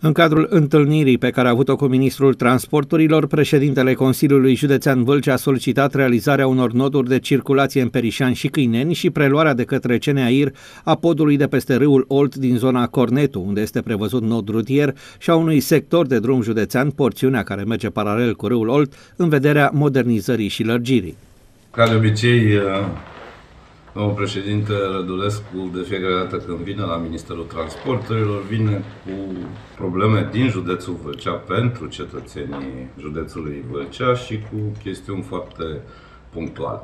În cadrul întâlnirii pe care a avut-o cu ministrul transporturilor, președintele Consiliului Județean Vâlcea a solicitat realizarea unor noduri de circulație în Perișan și Câineni și preluarea de către CNAIR a podului de peste râul Olt din zona Cornetu, unde este prevăzut nod rutier, și a unui sector de drum județean, porțiunea care merge paralel cu râul Olt, în vederea modernizării și lărgirii. Ca de obicei, Domnul președinte Rădulescu, de fiecare dată când vine la Ministerul Transporturilor, vine cu probleme din județul Vâlcea pentru cetățenii județului Vâlcea și cu chestiuni foarte punctuale.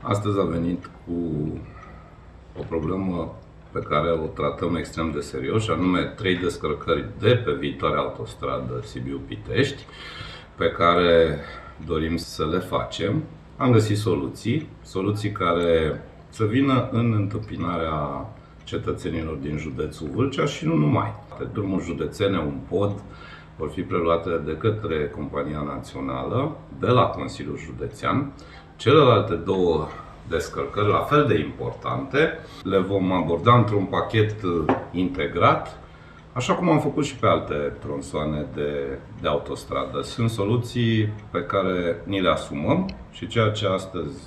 Astăzi a venit cu o problemă pe care o tratăm extrem de serios, și anume trei descărcări de pe viitoarea autostradă Sibiu-Pitești, pe care dorim să le facem. Am găsit soluții, soluții care să vină în întâmpinarea cetățenilor din județul Vâlcea și nu numai. Pe drumul județene, un pod vor fi preluate de către Compania Națională, de la Consiliul Județean. Celelalte două descărcări, la fel de importante, le vom aborda într-un pachet integrat Așa cum am făcut și pe alte tronsoane de, de autostradă. Sunt soluții pe care ni le asumăm și ceea ce astăzi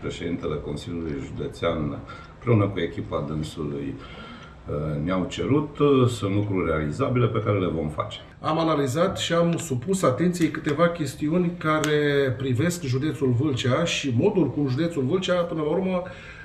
președintele Consiliului Județean, împreună cu echipa dânsului, uh, ne-au cerut uh, sunt lucruri realizabile pe care le vom face. Am analizat și am supus atenției câteva chestiuni care privesc județul Vâlcea și modul cum județul Vâlcea, până la urmă,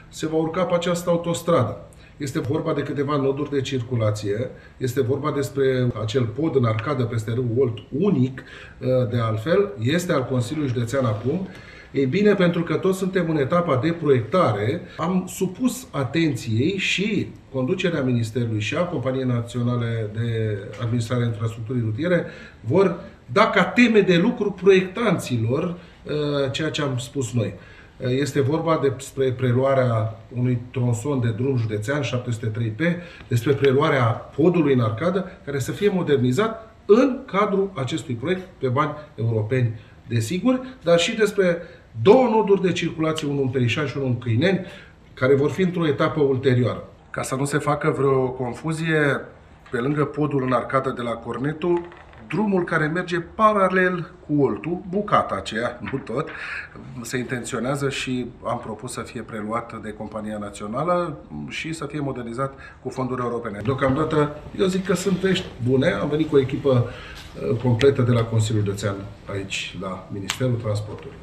se va urca pe această autostradă. Este vorba de câteva noduri de circulație, este vorba despre acel pod în arcadă peste râul Olt, unic uh, de altfel, este al Consiliului Județean acum. Ei bine, pentru că toți suntem în etapa de proiectare, am supus atenției și conducerea Ministerului și a Companiei Naționale de Administrare a Infrastructurii Rutiere vor da ca teme de lucru proiectanților uh, ceea ce am spus noi. Este vorba despre preluarea unui tronson de drum județean 703P, despre preluarea podului în arcadă, care să fie modernizat în cadrul acestui proiect pe bani europeni, desigur, dar și despre două noduri de circulație, unul în Perișan și unul în Câineni, care vor fi într-o etapă ulterioară. Ca să nu se facă vreo confuzie, pe lângă podul în arcadă de la Cornetu, drumul care merge paralel cu Oltu, bucata aceea, nu tot, se intenționează și am propus să fie preluat de compania națională și să fie modernizat cu fonduri europene. Deocamdată, eu zic că sunt vești bune. Am venit cu o echipă uh, completă de la Consiliul Județean aici, la Ministerul Transportului.